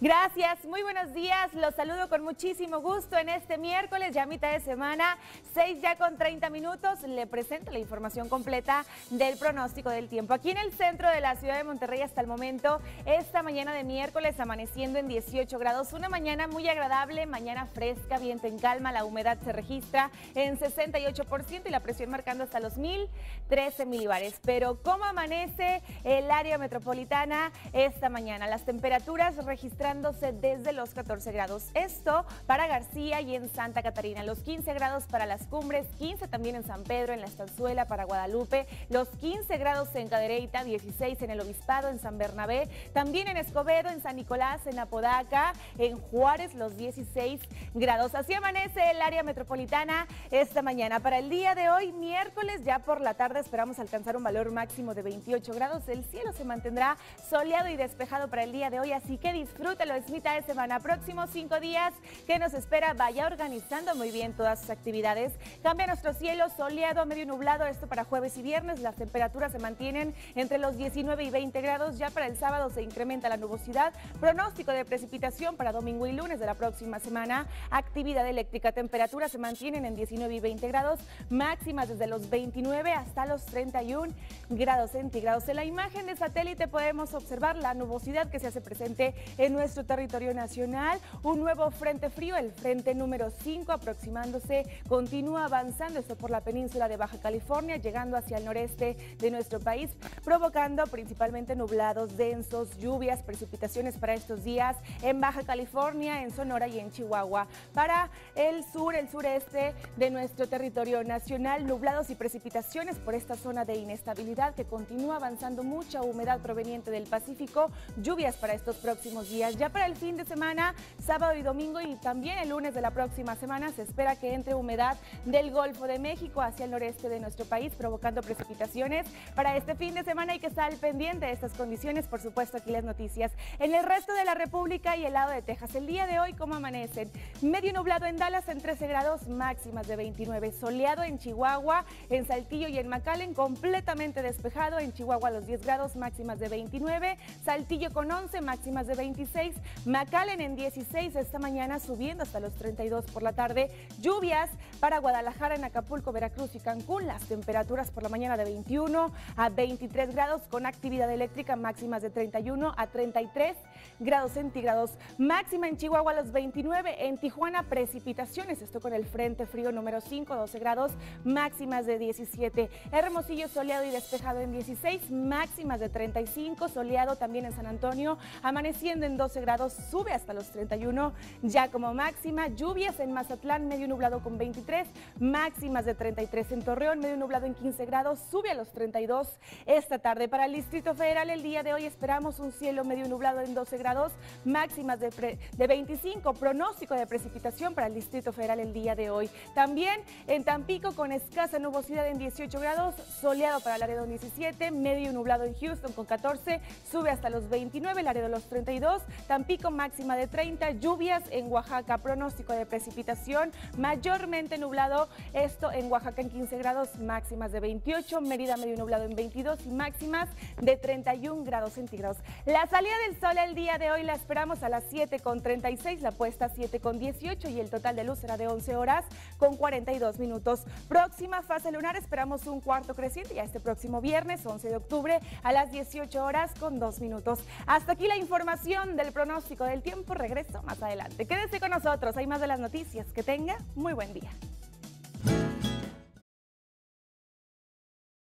Gracias, muy buenos días. Los saludo con muchísimo gusto en este miércoles, ya mitad de semana, 6 ya con 30 minutos. Le presento la información completa del pronóstico del tiempo. Aquí en el centro de la ciudad de Monterrey hasta el momento, esta mañana de miércoles amaneciendo en 18 grados. Una mañana muy agradable, mañana fresca, viento en calma, la humedad se registra en 68% y la presión marcando hasta los 1013 milibares. Pero ¿cómo amanece el área metropolitana esta mañana? Las temperaturas registradas desde los 14 grados. Esto para García y en Santa Catarina. Los 15 grados para las cumbres, 15 también en San Pedro, en la Estanzuela, para Guadalupe. Los 15 grados en Cadereyta, 16 en el Obispado, en San Bernabé. También en Escobedo, en San Nicolás, en Apodaca, en Juárez, los 16 grados. Así amanece el área metropolitana esta mañana. Para el día de hoy, miércoles, ya por la tarde esperamos alcanzar un valor máximo de 28 grados. El cielo se mantendrá soleado y despejado para el día de hoy, así que disfruten lo es mitad de semana. Próximos cinco días que nos espera. Vaya organizando muy bien todas sus actividades. Cambia nuestro cielo soleado, medio nublado. Esto para jueves y viernes. Las temperaturas se mantienen entre los 19 y 20 grados. Ya para el sábado se incrementa la nubosidad. Pronóstico de precipitación para domingo y lunes de la próxima semana. Actividad eléctrica. Temperaturas se mantienen en 19 y 20 grados. Máximas desde los 29 hasta los 31 grados centígrados. En la imagen de satélite podemos observar la nubosidad que se hace presente en nuestro nuestro territorio nacional. Un nuevo frente frío, el frente número 5, aproximándose, continúa avanzando esto por la península de Baja California, llegando hacia el noreste de nuestro país, provocando principalmente nublados densos, lluvias, precipitaciones para estos días en Baja California, en Sonora y en Chihuahua. Para el sur, el sureste de nuestro territorio nacional, nublados y precipitaciones por esta zona de inestabilidad que continúa avanzando mucha humedad proveniente del Pacífico, lluvias para estos próximos días. Ya para el fin de semana, sábado y domingo y también el lunes de la próxima semana se espera que entre humedad del Golfo de México hacia el noreste de nuestro país, provocando precipitaciones. Para este fin de semana hay que estar al pendiente de estas condiciones, por supuesto aquí las noticias. En el resto de la República y el lado de Texas, el día de hoy, ¿cómo amanecen? Medio nublado en Dallas en 13 grados, máximas de 29. Soleado en Chihuahua, en Saltillo y en McAllen, completamente despejado. En Chihuahua los 10 grados, máximas de 29. Saltillo con 11, máximas de 26. McAllen en 16 esta mañana subiendo hasta los 32 por la tarde. Lluvias para Guadalajara, en Acapulco, Veracruz y Cancún. Las temperaturas por la mañana de 21 a 23 grados con actividad eléctrica máximas de 31 a 33 grados centígrados. Máxima en Chihuahua a los 29. En Tijuana precipitaciones. Esto con el frente frío número 5, 12 grados. Máximas de 17. Hermosillo soleado y despejado en 16. Máximas de 35. Soleado también en San Antonio. Amaneciendo en 12 grados, sube hasta los 31 ya como máxima. Lluvias en Mazatlán, medio nublado con 23, máximas de 33 en Torreón, medio nublado en 15 grados, sube a los 32 esta tarde. Para el Distrito Federal el día de hoy esperamos un cielo medio nublado en 12 grados, máximas de, de 25, pronóstico de precipitación para el Distrito Federal el día de hoy. También en Tampico con escasa nubosidad en 18 grados, soleado para Laredo 17, medio nublado en Houston con 14, sube hasta los 29, Laredo los 32, Tampico máxima de 30, lluvias en Oaxaca, pronóstico de precipitación mayormente nublado, esto en Oaxaca en 15 grados, máximas de 28, Mérida medio nublado en 22 y máximas de 31 grados centígrados. La salida del sol el día de hoy la esperamos a las 7 con 36, la puesta 7 con 18 y el total de luz será de 11 horas con 42 minutos. Próxima fase lunar esperamos un cuarto creciente ya este próximo viernes 11 de octubre a las 18 horas con 2 minutos. Hasta aquí la información del pronóstico del tiempo. Regreso más adelante. Quédese con nosotros, hay más de las noticias. Que tenga muy buen día.